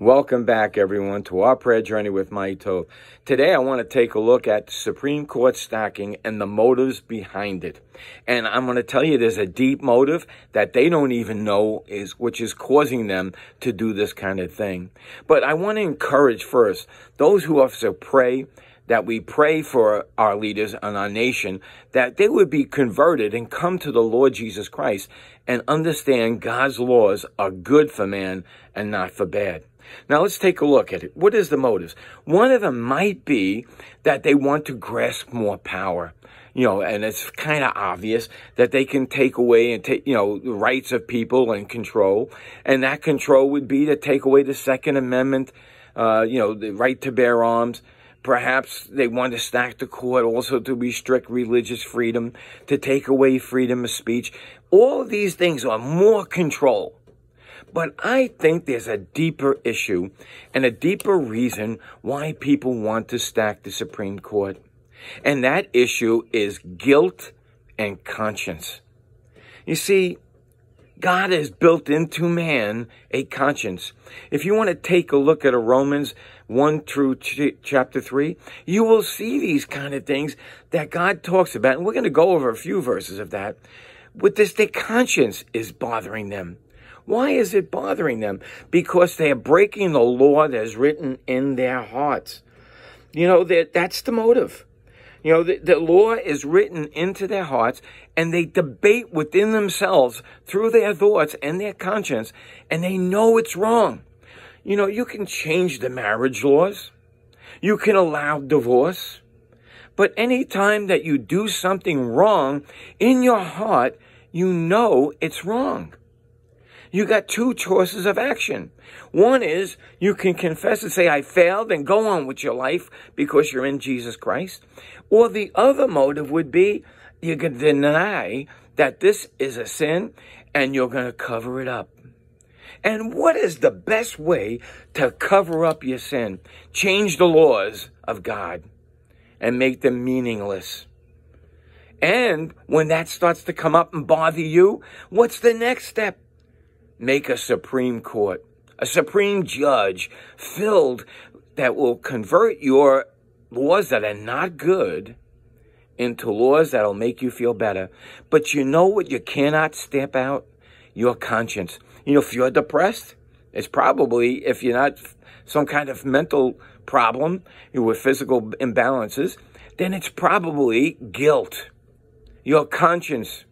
Welcome back, everyone, to our prayer journey with Mike Toth. Today, I want to take a look at Supreme Court stacking and the motives behind it. And I'm going to tell you there's a deep motive that they don't even know is, which is causing them to do this kind of thing. But I want to encourage first those who also pray that we pray for our leaders and our nation, that they would be converted and come to the Lord Jesus Christ and understand God's laws are good for man and not for bad. Now let's take a look at it. What is the motives? One of them might be that they want to grasp more power. You know, and it's kind of obvious that they can take away and take, you know, the rights of people and control. And that control would be to take away the Second Amendment, uh, you know, the right to bear arms, Perhaps they want to stack the court also to restrict religious freedom, to take away freedom of speech. All of these things are more control. But I think there's a deeper issue and a deeper reason why people want to stack the Supreme Court. And that issue is guilt and conscience. You see, God has built into man a conscience. If you want to take a look at a Romans 1 through ch- chapter 3, you will see these kind of things that God talks about. And we're going to go over a few verses of that. With this, their conscience is bothering them. Why is it bothering them? Because they are breaking the law that is written in their hearts. You know, that, that's the motive. You know, the, the law is written into their hearts and they debate within themselves through their thoughts and their conscience and they know it's wrong. You know, you can change the marriage laws. You can allow divorce. But any time that you do something wrong in your heart, you know it's wrong you got two choices of action. One is you can confess and say, I failed and go on with your life because you're in Jesus Christ. Or the other motive would be you can deny that this is a sin and you're going to cover it up. And what is the best way to cover up your sin? Change the laws of God and make them meaningless. And when that starts to come up and bother you, what's the next step? Make a Supreme Court, a Supreme Judge filled that will convert your laws that are not good into laws that'll make you feel better. But you know what you cannot stamp out? Your conscience. You know, if you're depressed, it's probably, if you're not some kind of mental problem with physical imbalances, then it's probably guilt. Your conscience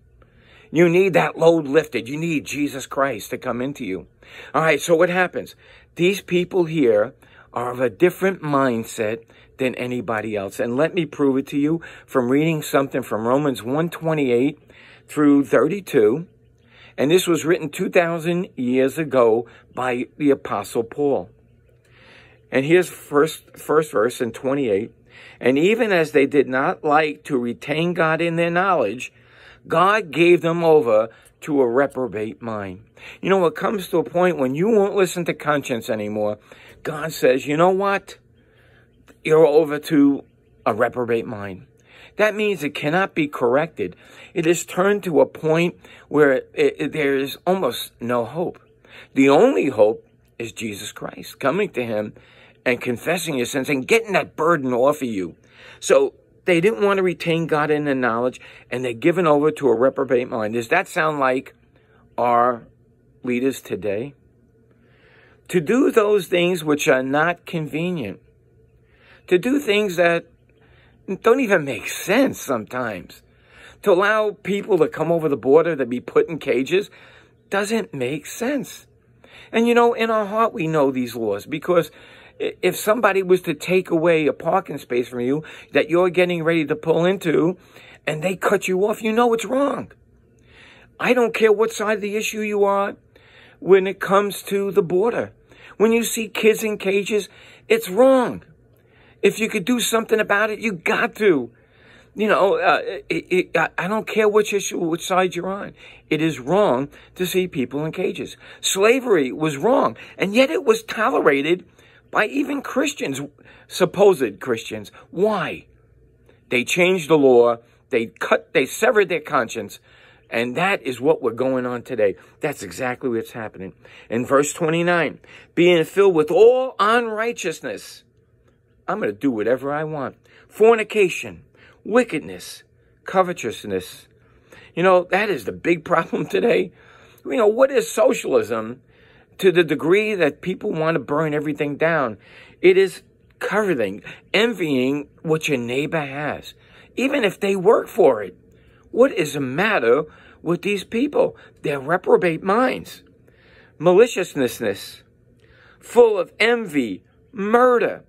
you need that load lifted. You need Jesus Christ to come into you. All right, so what happens? These people here are of a different mindset than anybody else. And let me prove it to you from reading something from Romans 128 through 32. And this was written 2,000 years ago by the Apostle Paul. And here's first, first verse in 28. And even as they did not like to retain God in their knowledge, God gave them over to a reprobate mind. You know, it comes to a point when you won't listen to conscience anymore. God says, you know what? You're over to a reprobate mind. That means it cannot be corrected. It is turned to a point where it, it, there is almost no hope. The only hope is Jesus Christ, coming to Him and confessing your sins and getting that burden off of you. So they didn't want to retain God in the knowledge, and they're given over to a reprobate mind. Does that sound like our leaders today? To do those things which are not convenient, to do things that don't even make sense sometimes, to allow people to come over the border to be put in cages doesn't make sense. And you know, in our heart, we know these laws because if somebody was to take away a parking space from you that you're getting ready to pull into and they cut you off, you know it's wrong. I don't care what side of the issue you are when it comes to the border. When you see kids in cages, it's wrong. If you could do something about it, you got to. You know, uh, it, it, I don't care which issue, which side you're on. It is wrong to see people in cages. Slavery was wrong, and yet it was tolerated by even Christians, supposed Christians. Why? They changed the law. They cut, they severed their conscience And that is what we're going on today. That's exactly what's happening. In verse 29, being filled with all unrighteousness. I'm going to do whatever I want. Fornication, wickedness, covetousness. You know, that is the big problem today. You know, what is socialism to the degree that people want to burn everything down? It is coveting, envying what your neighbor has, even if they work for it. What is the matter with these people? They're reprobate minds, maliciousness, full of envy, murder.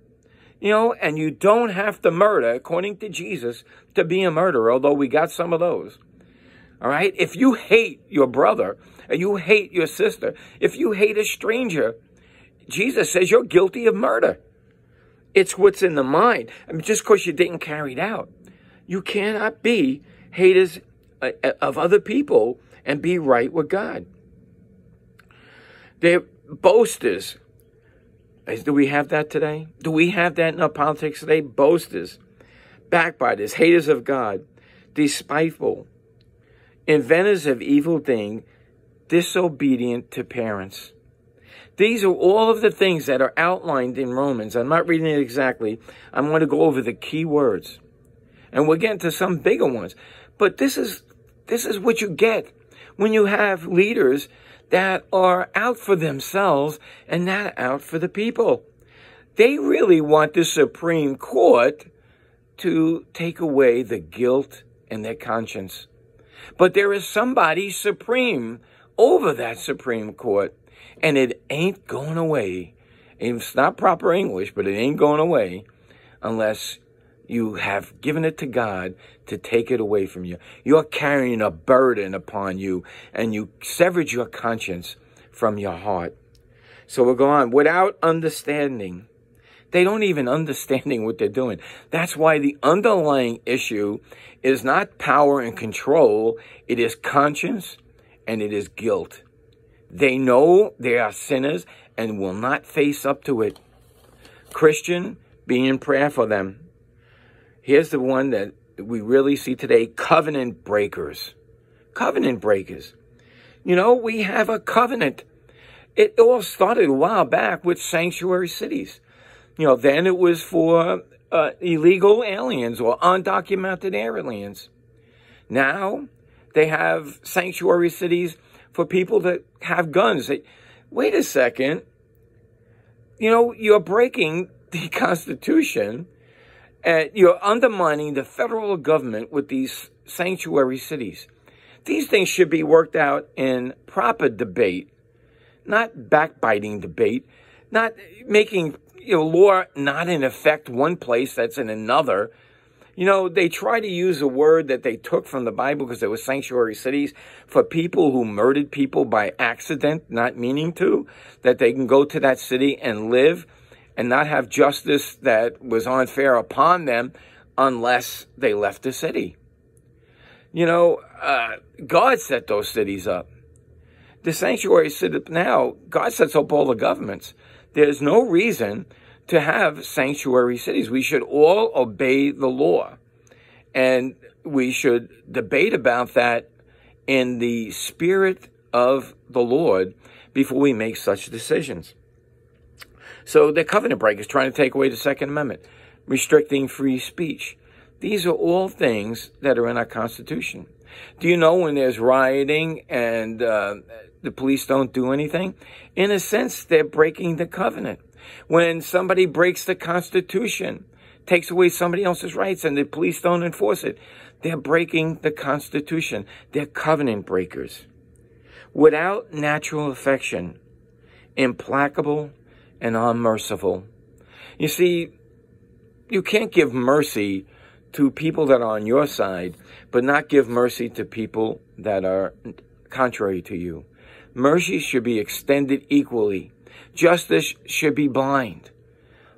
You know, and you don't have to murder, according to Jesus, to be a murderer, although we got some of those. All right? If you hate your brother, and you hate your sister, if you hate a stranger, Jesus says you're guilty of murder. It's what's in the mind. I mean, just because you didn't carry it out, you cannot be haters uh, uh, of other people and be right with God. They're boasters. Do we have that today? Do we have that in our politics today? Boasters, backbiters, haters of God, despiteful, inventors of evil things, disobedient to parents. These are all of the things that are outlined in Romans. I'm not reading it exactly. I'm going to go over the key words. And we'll get into some bigger ones. But this is, this is what you get when you have leaders that are out for themselves and not out for the people. They really want the Supreme Court to take away the guilt and their conscience. But there is somebody supreme over that Supreme Court and it ain't going away. It's not proper English, but it ain't going away unless you have given it to God to take it away from you. You're carrying a burden upon you and you severed your conscience from your heart. So we'll go on. Without understanding, they don't even understanding what they're doing. That's why the underlying issue is not power and control. It is conscience and it is guilt. They know they are sinners and will not face up to it. Christian, be in prayer for them. Here's the one that we really see today covenant breakers. Covenant breakers. You know, we have a covenant. It all started a while back with sanctuary cities. You know, then it was for uh, illegal aliens or undocumented aliens. Now they have sanctuary cities for people that have guns. They, wait a second. You know, you're breaking the Constitution and you're undermining the federal government with these sanctuary cities. These things should be worked out in proper debate, not backbiting debate, not making you know, law not in effect one place that's in another. You know, they try to use a word that they took from the Bible because there were sanctuary cities for people who murdered people by accident, not meaning to, that they can go to that city and live and not have justice that was unfair upon them unless they left the city. You know, uh, God set those cities up. The sanctuary up now, God sets up all the governments. There's no reason to have sanctuary cities. We should all obey the law. And we should debate about that in the spirit of the Lord before we make such decisions. So the covenant breakers trying to take away the Second Amendment, restricting free speech. These are all things that are in our Constitution. Do you know when there's rioting and uh, the police don't do anything? In a sense, they're breaking the covenant. When somebody breaks the Constitution, takes away somebody else's rights, and the police don't enforce it, they're breaking the Constitution. They're covenant breakers. Without natural affection, implacable and unmerciful. You see, you can't give mercy to people that are on your side, but not give mercy to people that are contrary to you. Mercy should be extended equally. Justice should be blind.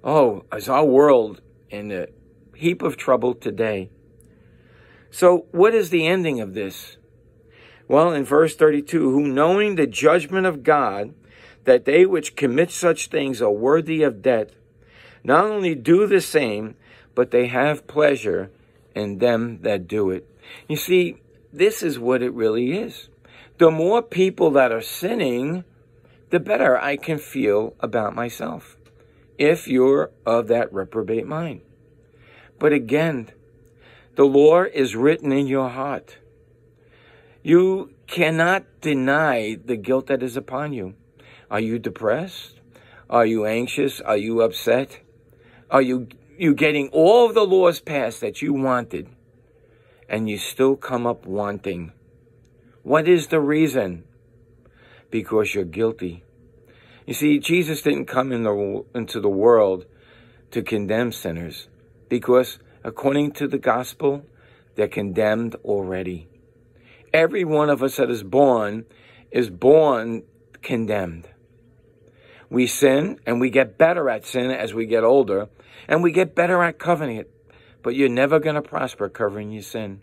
Oh, is our world in a heap of trouble today? So, what is the ending of this? Well, in verse 32, who knowing the judgment of God, that they which commit such things are worthy of death, not only do the same, but they have pleasure in them that do it. You see, this is what it really is. The more people that are sinning, the better I can feel about myself if you're of that reprobate mind. But again, the law is written in your heart. You cannot deny the guilt that is upon you. Are you depressed? Are you anxious? Are you upset? Are you you getting all of the laws passed that you wanted and you still come up wanting? What is the reason? Because you're guilty. You see, Jesus didn't come in the, into the world to condemn sinners because according to the gospel, they're condemned already. Every one of us that is born is born condemned. We sin and we get better at sin as we get older and we get better at covering it. But you're never going to prosper covering your sin.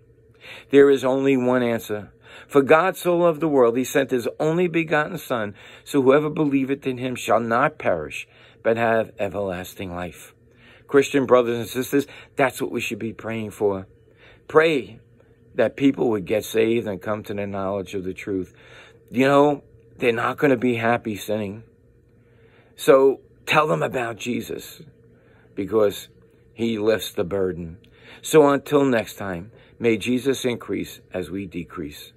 There is only one answer. For God so loved the world, he sent his only begotten Son, so whoever believeth in him shall not perish, but have everlasting life. Christian brothers and sisters, that's what we should be praying for. Pray that people would get saved and come to the knowledge of the truth. You know, they're not going to be happy sinning. So tell them about Jesus because he lifts the burden. So until next time, may Jesus increase as we decrease.